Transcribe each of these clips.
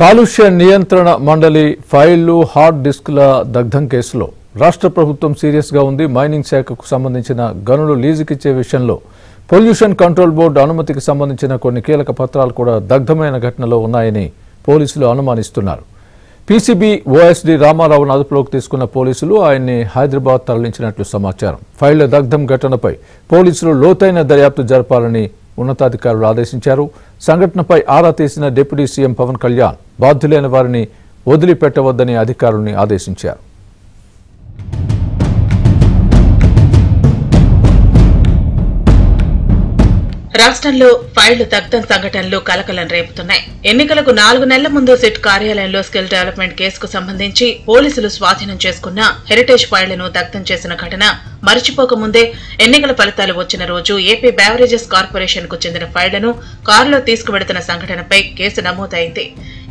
కాలుష్య నియంత్రణ మండలి ఫైళ్ళు హార్డ్ డిస్క్ల దగ్ధం కేసులో రాష్ట్ర ప్రభుత్వం సీరియస్గా ఉంది. మైనింగ్ శాఖకు సంబంధించిన గనులు లీజుకిచ్చే విషయంలో పొల్యూషన్ కంట్రోల్ బోర్డు అనుమతికి సంబంధించిన కొన్ని కీలక పత్రాలు కూడా దగ్ధమైన ఘటనలో ఉన్నాయని పోలీసులు అనుమానిస్తున్నారు. పీసీబీ ఓఎస్డీ రామారావును అదుపులోకి తీసుకున్న పోలీసులు ఆయన్ని హైదరాబాద్ తరలించినట్లు సమాచారం. ఫైళ్ళ దగ్ధం ఘటనపై పోలీసులు లోతైన దర్యాప్తు జరపాలని ఉన్నతాధికారులు ఆదేశించారు. సంఘటనపై ఆరా తీసిన డిప్యూటీ సీఎం పవన్ కళ్యాణ్ బాధ్యులైన వారిని వదిలిపెట్టవద్దని అధికారుల్ని ఆదేశించారు. రాష్ట్రంలో ఫైళ్ళు దగ్ధం సంఘటనలు కలకలం రేపుతున్నాయి. ఎన్నికలకు నాలుగు నెలల ముందు సిట్ కార్యాలయంలో స్కిల్ డెవలప్మెంట్ కేసుకు సంబంధించి పోలీసులు స్వాధీనం చేసుకున్న హెరిటేజ్ ఫైళ్ళను దగ్ధం చేసిన ఘటన మరిచిపోకముందే ఎన్నికల ఫలితాలు వచ్చిన రోజు ఏపీ బ్యావరేజెస్ కార్పొరేషన్కు చెందిన ఫైళ్ళను కారులో తీసుకువెడుతున్న సంఘటనపై కేసు నమోదైంది.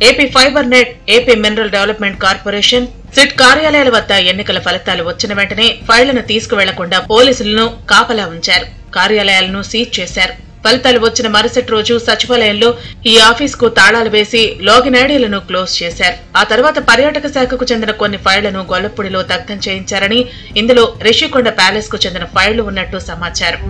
AP fiber net AP mineral development corporation SIT కార్యాలయాల వద్ద ఎన్నికల ఫలితాలు వచ్చిన వెంటనే ఫైళ్ళను తీసుకువెళ్ళకుండా పోలీసులను కాపలా ఉంచారు. కార్యాలయాలను సీజ్ చేశారు. ఫలితాలు వచ్చిన మరుసటి రోజు సచివాలయంలో ఈ ఆఫీసుకు తాళాలు వేసి లాగిన్ ఐడీలను క్లోజ్ చేశారు. ఆ తర్వాత పర్యాటక శాఖకు చెందిన కొన్ని ఫైళ్ళను గొల్లపూడిలో దగ్ధం చేయించారని ఇందులో రిషికొండ ప్యాలెస్కు చెందిన ఫైళ్ళు ఉన్నట్టు సమాచారం.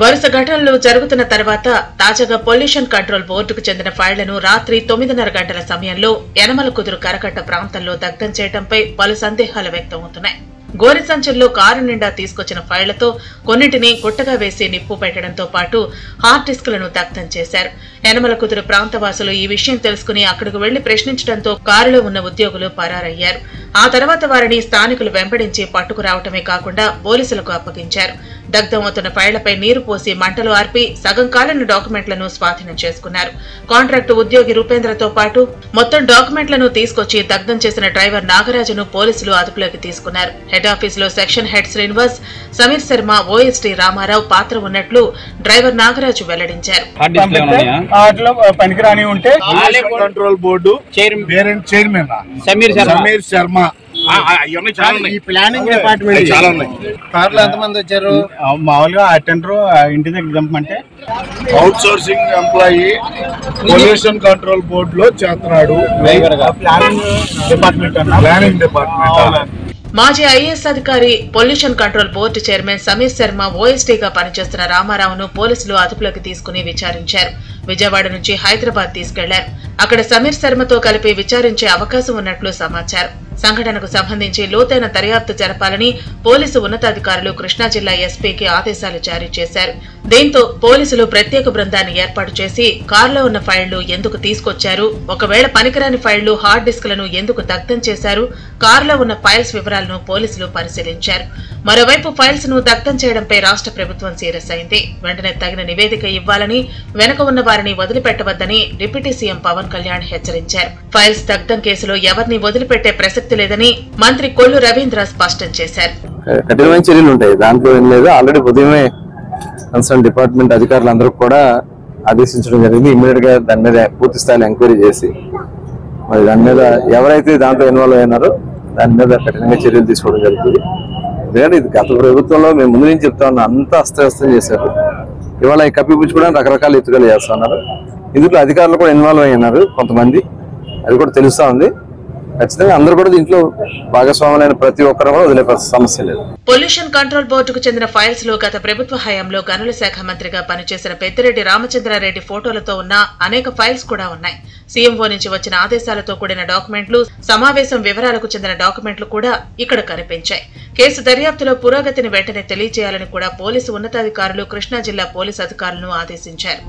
వరుస ఘటనలు జరుగుతున్న తర్వాత తాజాగా పొల్యూషన్ కంట్రోల్ బోర్డుకు చెందిన ఫైళ్ళను రాత్రి తొమ్మిదిన్నర గంటల సమయంలో యనమల కుదురు కరకట్ట ప్రాంతంలో దగ్ధం చేయడంపై పలు సందేహాలు వ్యక్తమవుతున్నాయి. గోరి సంచుల్లో కారు నిండా తీసుకొచ్చిన ఫైళ్ళతో కొన్నింటిని గుట్టగా వేసి నిప్పు పెట్టడంతో పాటు హార్డ్ డిస్క్లను దగ్ధం చేశారు. యనమల కుదురు ప్రాంతవాసులు ఈ విషయం తెలుసుకుని అక్కడికి వెళ్ళి ప్రశ్నించడంతో కారులో ఉన్న ఉద్యోగులు పరారయ్యారు. ఆ తర్వాత వారిని స్థానికులు వెంబడించి పట్టుకురావటమే కాకుండా పోలీసులకు అప్పగించారు. దగ్ధమవుతున్న ఫైళ్ళపై నీరు పోసి మంటలు ఆర్పి సగం కాలిన డాక్యుమెంట్లను స్వాధీనం చేసుకున్నారు. కాంట్రాక్టు ఉద్యోగి రూపేంద్రతో పాటు మొత్తం డాక్యుమెంట్లను తీసుకొచ్చి దగ్ధం చేసిన డ్రైవర్ నాగరాజును పోలీసులు అదుపులోకి తీసుకున్నారు. హెడ్ ఆఫీస్లో section head Srinivas Sameer Sharma OSD Ramarao పాత్ర ఉన్నట్లు డ్రైవర్ నాగరాజు వెల్లడించారు. పనికిరాని ఉంటే control board chairman Sameer Sharma. Sameer Sharma ఆ, ఆ, ఇవన్నీ చాలా ఉన్నాయి. ఈ ప్లానింగ్ డిపార్ట్మెంట్ చాలా ఉన్నాయి. కార్లో ఎంతమంది వచ్చారు? మామూలుగా అటెండర్ ఇంటి దగ్గర outsourcing employee pollution control board లో చేస్తున్నాడు. ప్లానింగ్ డిపార్ట్మెంట్ అన్న? ప్లానింగ్ డిపార్ట్మెంట్ మాజీ ఐఏఎస్ అధికారి pollution control board chairman Sameer Sharma ఓఎస్టీగా పనిచేస్తున్న రామారావును పోలీసులు అదుపులోకి తీసుకుని విచారించారు. విజయవాడ నుంచి హైదరాబాద్ తీసుకెళ్ళారు. అక్కడ సమీర్ శర్మతో కలిపి విచారించే అవకాశం ఉన్నట్లు సమాచారం. సంఘటనకు సంబంధించి లోతైన దర్యాప్తు జరపాలని పోలీసు ఉన్నతాధికారులు కృష్ణా జిల్లా ఎస్పీకి ఆదేశాలు జారీ చేశారు. దీంతో పోలీసులు ప్రత్యేక బృందాన్ని ఏర్పాటు చేసి కారులో ఉన్న ఫైళ్ళు ఎందుకు తీసుకొచ్చారు? ఒకవేళ పనికిరాని ఫైళ్ళు హార్డ్ డిస్క్లను ఎందుకు దగ్ధం చేశారు? కారులో ఉన్న ఫైల్స్ వివరాలను పోలీసులు పరిశీలించారు. మరోవైపు ఫైల్స్ను దగ్ధం చేయడంపై రాష్ట్ర ప్రభుత్వం సీరియస్ అయింది. వెంటనే తగిన నివేదిక ఇవ్వాలని వెనక ఉన్న వారిని వదిలిపెట్టవద్దని డిప్యూటీ సీఎం పవన్ కళ్యాణ్ హెచ్చరించారు. ఫైల్స్ దగ్ధం కేసులో ఎవరిని వదిలిపెట్టే ప్రసక్తి లేదని మంత్రి కొల్లు రవీంద్ర స్పష్టం చేశారు. కఠినమైన చర్యలు ఉంటాయి. దాంట్లో ఏం లేదు. ఆల్రెడీ ఉదయమే కన్సర్న్ డిపార్ట్మెంట్ అధికారులందరూ కూడా ఆదేశించడం జరిగింది. ఇమ్మీడియట్గా దాని మీద పూర్తి స్థాయిలో ఎంక్వైరీ చేసి మరి దాని మీద ఎవరైతే దాంట్లో ఇన్వాల్వ్ అయినారో దాని మీద కఠినంగా చర్యలు తీసుకోవడం జరుగుతుంది. ఎందుకంటే ఇది గత ప్రభుత్వంలో మేము ముందు నుంచి చెప్తా ఉన్నాం అంతా అస్తవ్యస్తం చేశారు. ఇవాళ ఈ కప్పిపుచ్చుకోవడానికి రకరకాల ఎత్తుకలు చేస్తున్నారు ఇందులో అధికారులు కూడా ఇన్వాల్వ్ అయి ఉన్నారు కొంతమంది. అది కూడా తెలుస్తా ఉంది. ఖచ్చితంగా అందరూ కూడా దీంట్లో భాగస్వాములైన ప్రతి ఒక్కరు కూడా వదిలే సమస్య లేదు. పొల్యూషన్ కంట్రోల్ బోర్డుకు చెందిన ఫైల్స్లో గత ప్రభుత్వ హయాంలో గనుల శాఖ మంత్రిగా పనిచేసిన పెద్దిరెడ్డి రామచంద్రారెడ్డి ఫోటోలతో ఉన్న అనేక ఫైల్స్ కూడా ఉన్నాయి. సీఎంఓ నుంచి వచ్చిన ఆదేశాలతో కూడిన డాక్యుమెంట్లు సమావేశం వివరాలకు చెందిన డాక్యుమెంట్లు కూడా ఇక్కడ కనిపించాయి. కేసు దర్యాప్తులో పురోగతిని వెంటనే తెలియజేయాలని కూడా పోలీసు ఉన్నతాధికారులు కృష్ణా జిల్లా పోలీసు అధికారులను ఆదేశించారు.